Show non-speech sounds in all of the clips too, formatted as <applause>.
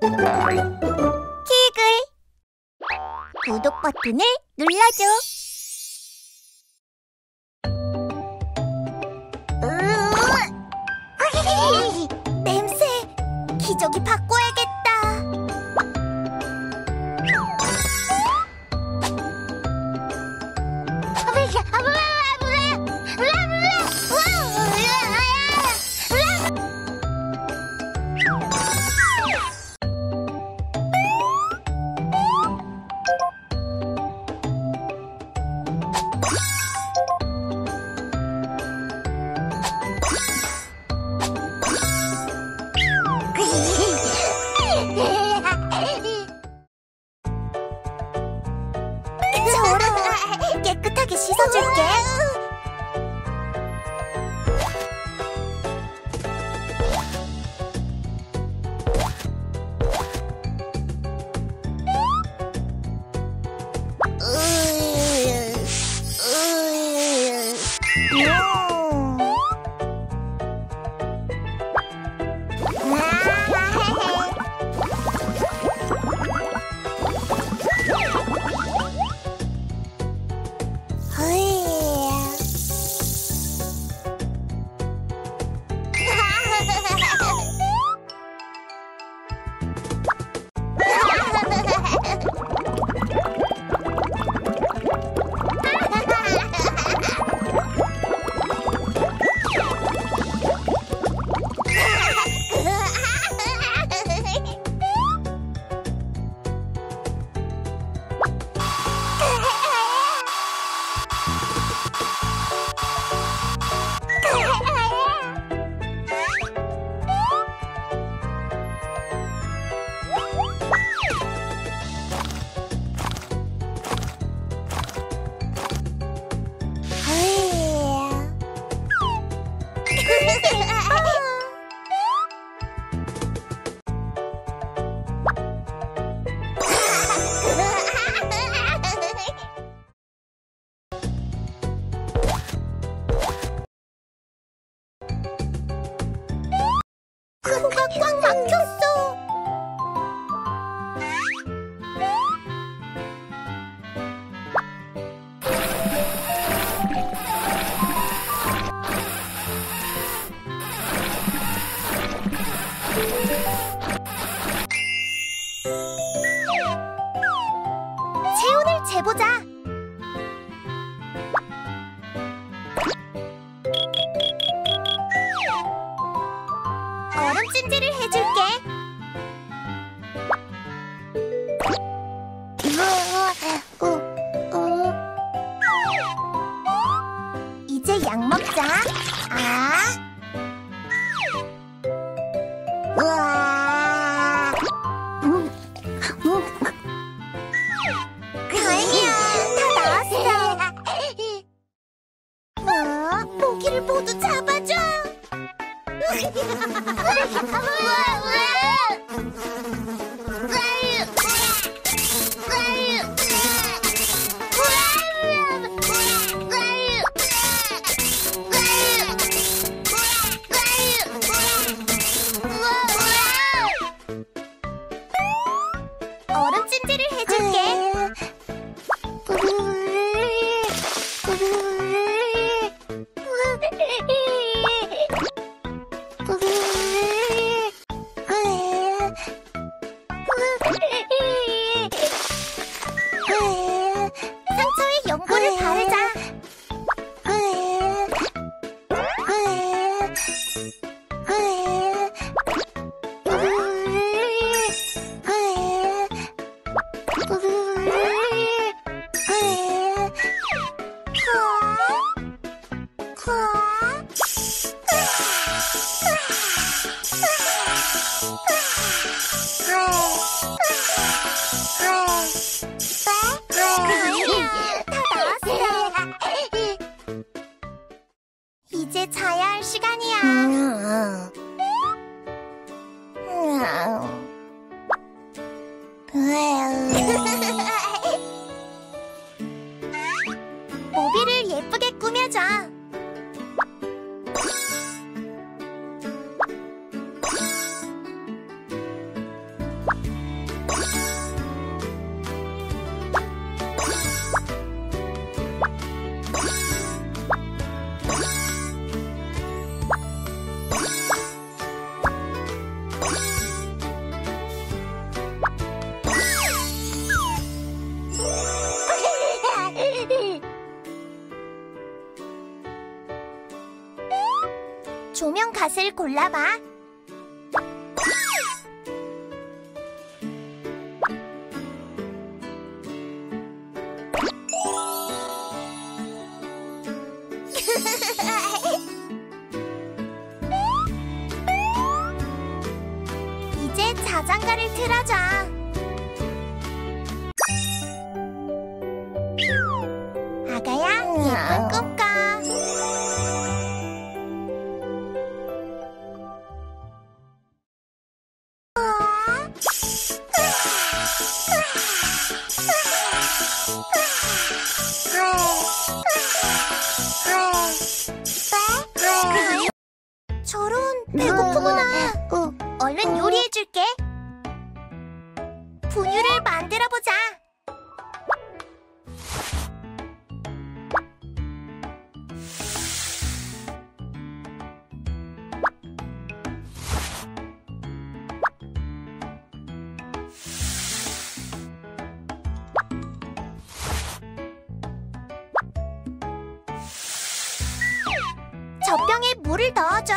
키글 구독 버튼을 눌러줘. <laughs> 냄새. 기저귀 밖 갓을 골라봐. <laughs> 이제 자장가를 틀어줘. 젖병에 물을 넣어줘.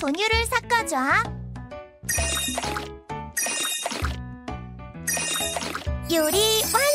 분유를 섞어줘. 요리 완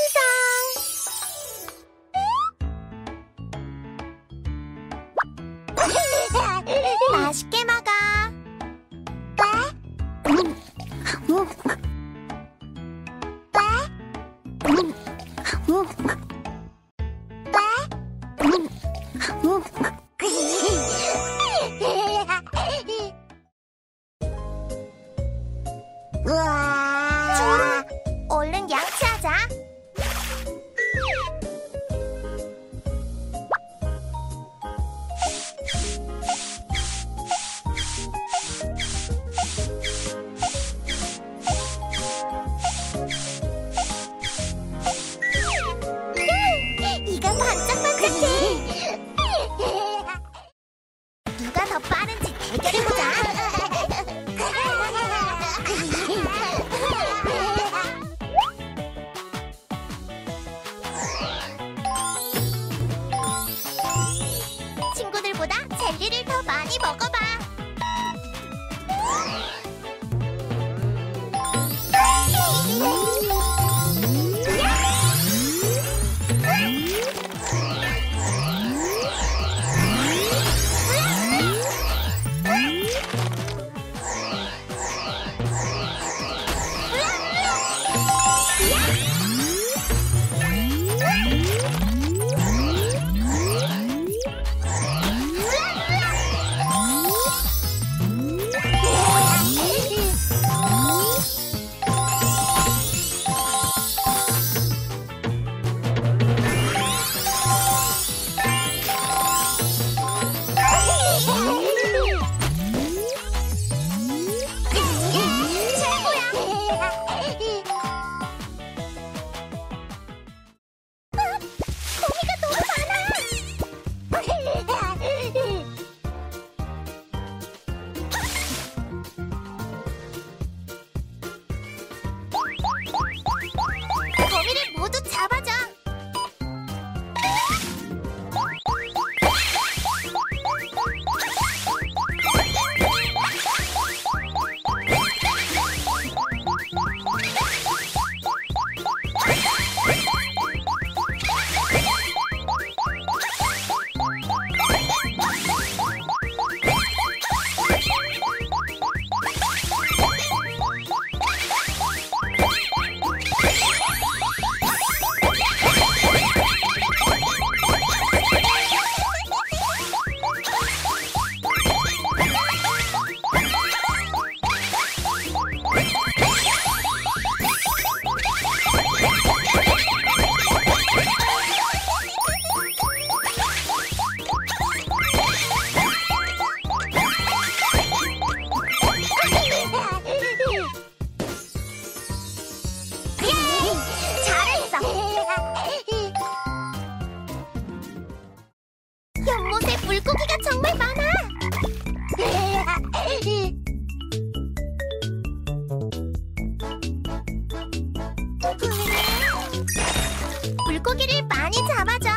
잡아줘.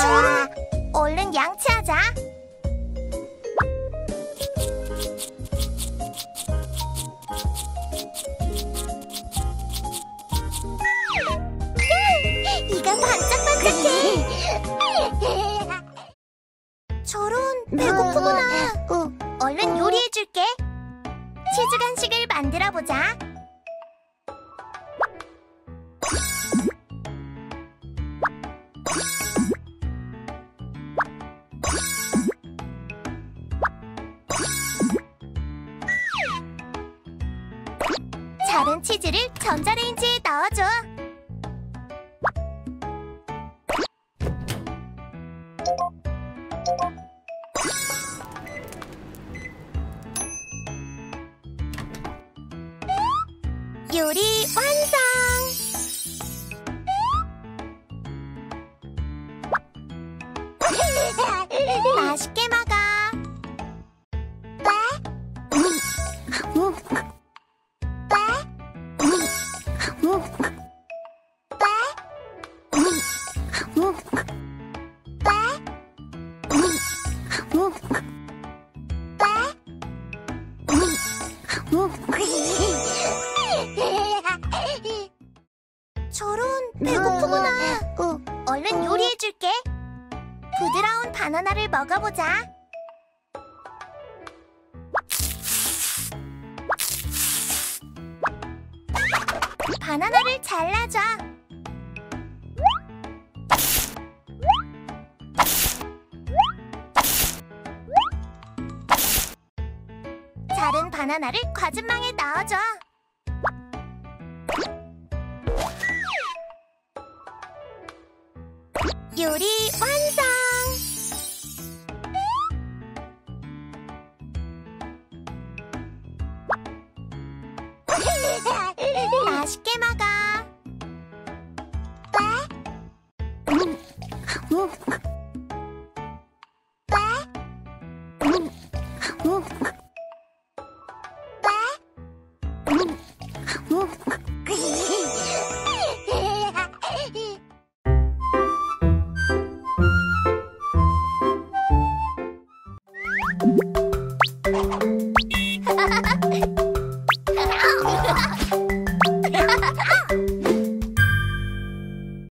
저런 얼른 양치하자. 치즈를 전자레인지에 넣어줘. 요리 완성! <laughs> 맛있게 먹 저런 배고프구나. 얼른 요리해줄게. 부드러운 바나나를 먹어보자. 바나나를 잘라줘. 자른 바나나를 과즙망에 넣어줘. 요리 완성!